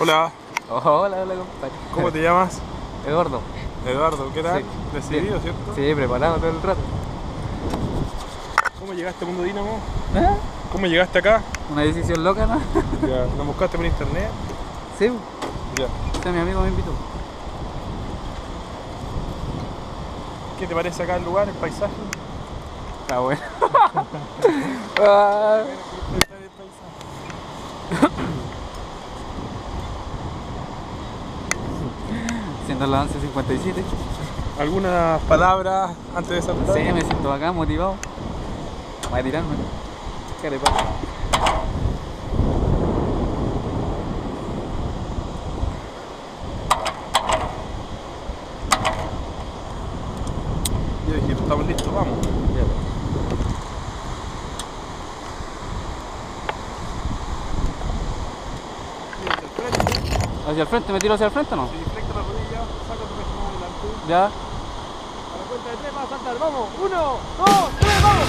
Hola, Hola, hola, compadre. ¿cómo te llamas? Eduardo. Eduardo, ¿qué tal? Sí. Decidido, Bien. ¿cierto? Sí, preparado todo el rato. ¿Cómo llegaste a Mundo Dínamo? ¿Ah? ¿Cómo llegaste acá? Una decisión loca, ¿no? Ya, ¿Nos buscaste por internet? Sí, Ya. sí, mi amigo me invitó. ¿Qué te parece acá el lugar, el paisaje? Está bueno. Ah, Las 11.57. ¿Algunas palabras antes de saltar? Sí, me siento acá motivado. Voy a tirarme. ¿Qué le pasa? Yo dije, estamos listos, vamos. Ya. Hacia el frente, me tiro hacia el frente o no? Si Ya. A la cuenta de tres vas a saltar, vamos. Uno, dos, tres, vamos.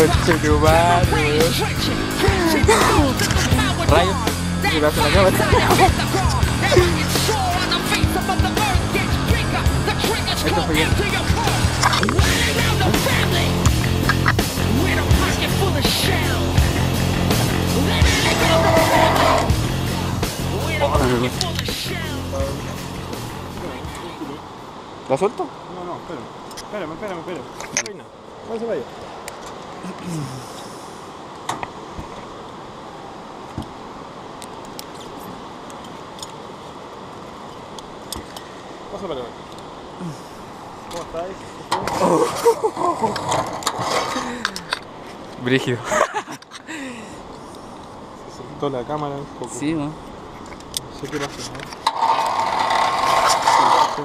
Continuar. Rayo, se me hace la suelto? No, no, espérame. Espérame, espérame, espérame. No se vaya. Pasa para acá. ¿Cómo estáis? Brígido. Se soltó la cámara un poco. Sí, ¿no? No sé qué pasó, ¿no? Sí.